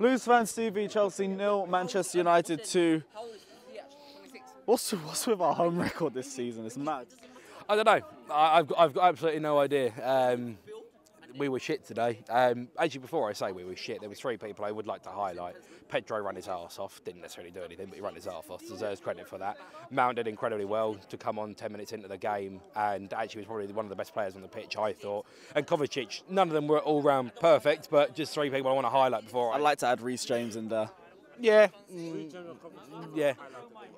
Blues fans TV, Chelsea nil, Manchester United two. What's what's with our home record this season? It's mad. I don't know. I, have got, I've got absolutely no idea. Um, we were shit today. Um, actually, before I say we were shit, there was three people I would like to highlight. Pedro ran his ass off. Didn't necessarily do anything, but he ran his ass off. Deserves credit for that. Mount did incredibly well to come on 10 minutes into the game, and actually was probably one of the best players on the pitch, I thought. And Kovacic, none of them were all round perfect, but just three people I want to highlight before. I'd like to add Reece James in there. Yeah, mm, yeah.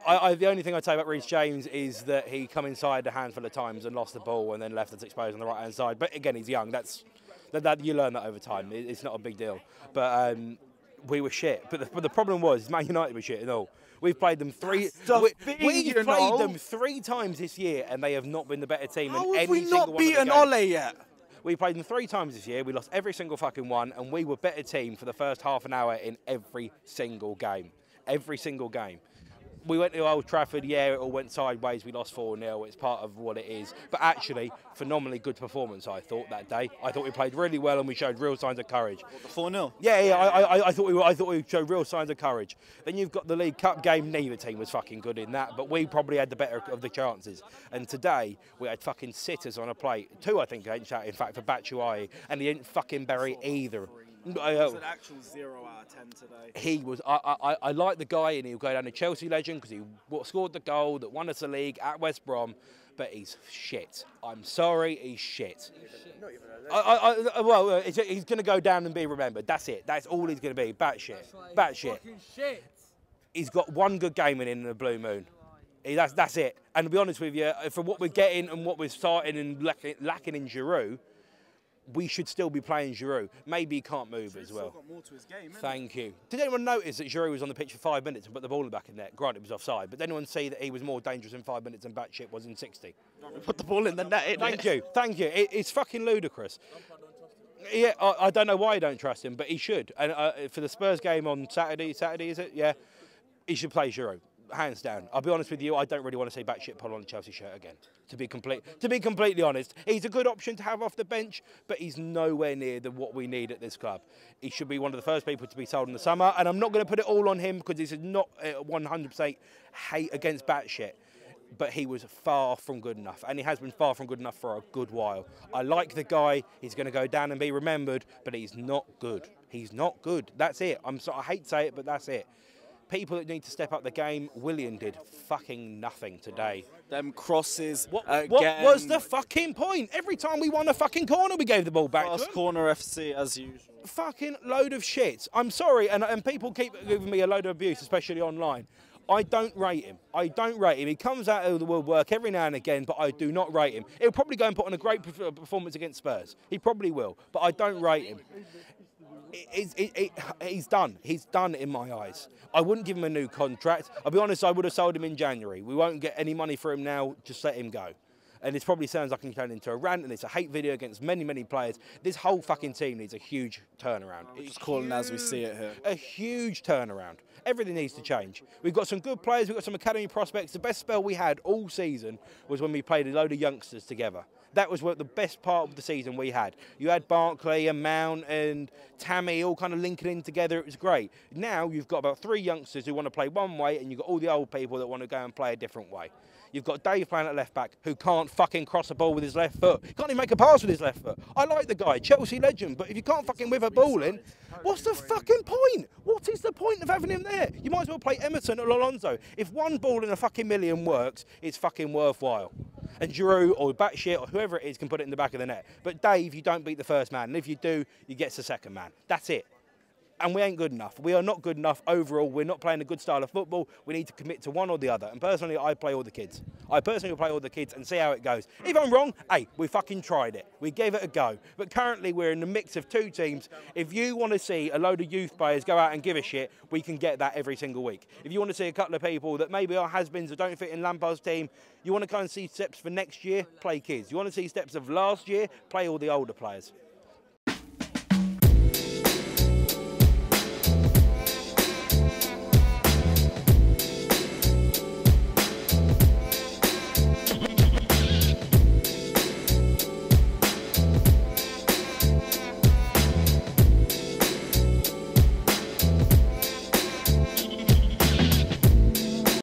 I, I, the only thing I'd say about Reece James is that he come inside a handful of times and lost the ball and then left us exposed on the right hand side. But again, he's young. That's that, that you learn that over time. It, it's not a big deal. But um, we were shit. But the, but the problem was Man United were shit and all. We've played them three. we, we've played know. them three times this year, and they have not been the better team. How have we not beaten Ole yet? We played them three times this year. We lost every single fucking one, and we were better team for the first half an hour in every single game. Every single game we went to Old Trafford, yeah, it all went sideways. We lost 4 0. It's part of what it is. But actually, phenomenally good performance, I thought, that day. I thought we played really well and we showed real signs of courage. 4 0? Yeah, yeah, I, I, I, thought we were, I thought we showed real signs of courage. Then you've got the League Cup game. Neither team was fucking good in that, but we probably had the better of the chances. And today, we had fucking sitters on a plate. Two, I think, in fact, for Batshuayi, and he didn't fucking bury either. I, uh, an actual zero out of ten today. He was. I, I, I like the guy, and he'll go down to Chelsea legend because he scored the goal that won us the league at West Brom. But he's shit. I'm sorry, he's shit. I, I, I, well, uh, he's going to go down and be remembered. That's it. That's all he's going to be. Bat shit. Bat shit. He's got one good game in, in the Blue Moon. He, that's that's it. And to be honest with you, for what we're getting and what we're starting and lacking, lacking in Giroud, we should still be playing Giroud. Maybe he can't move as well. Game, Thank you. Did anyone notice that Giroud was on the pitch for five minutes and put the ball in the back in net? Granted, it was offside, but did anyone see that he was more dangerous in five minutes than Batshit was in 60? Put the ball in the net. Thank you. Thank you. It, it's fucking ludicrous. Yeah, I, I, don't know why I don't trust him, but he should. And uh, for the Spurs game on Saturday, Saturday is it? Yeah, he should play Giroud hands down. I'll be honest with you, I don't really want to see Batshit pull on a Chelsea shirt again. To be complete, to be completely honest, he's a good option to have off the bench, but he's nowhere near the what we need at this club. He should be one of the first people to be sold in the summer, and I'm not going to put it all on him because this is not uh, 100% hate against Batshit. But he was far from good enough, and he has been far from good enough for a good while. I like the guy; he's going to go down and be remembered, but he's not good. He's not good. That's it. I'm so, I hate to say it, but that's it people that need to step up the game. Willian did fucking nothing today. Them crosses. What, what, was the fucking point? Every time we won a fucking corner, we gave the ball back. Cross corner FC as usual. Fucking load of shit. I'm sorry, and, and people keep giving me a load of abuse, especially online. I don't rate him. I don't rate him. He comes out of the woodwork every now and again, but I do not rate him. He'll probably go and put on a great performance against Spurs. He probably will, but I don't rate him it, it, he's done. He's done in my eyes. I wouldn't give him a new contract. I'll be honest, I would have sold him in January. We won't get any money for him now. Just let him go. And this probably sounds like I'm turning into a rant and it's a hate video against many, many players. This whole fucking team needs a huge turnaround. It's just calling as we see it here. A huge turnaround. Everything needs to change. We've got some good players, we've got some academy prospects. The best spell we had all season was when we played a load of youngsters together. That was what the best part of the season we had. You had Barkley and Mount and Tammy all kind of linking in together. It was great. Now you've got about three youngsters who want to play one way, and you've got all the old people that want to go and play a different way. You've got Dave playing at left back who can't fucking cross a ball with his left foot. He can't even make a pass with his left foot. I like the guy, Chelsea legend, but if you can't fucking whip a ball in, what's the fucking point? What is the point of having him there? You might as well play Emerson or Alonso. If one ball in a fucking million works, it's fucking worthwhile and Giroud or Batshit or whoever it is can put it in the back of the net. But Dave, you don't beat the first man, and if you do, you get the second man. That's it and we ain't good enough. We are not good enough overall. We're not playing a good style of football. We need to commit to one or the other. And personally, I play all the kids. I personally play all the kids and see how it goes. If I'm wrong, hey, we fucking tried it. We gave it a go. But currently, we're in the mix of two teams. If you want to see a load of youth players go out and give a shit, we can get that every single week. If you want to see a couple of people that maybe are has-beens that don't fit in Lampard's team, you want to go and see steps for next year, play kids. You want to see steps of last year, play all the older players.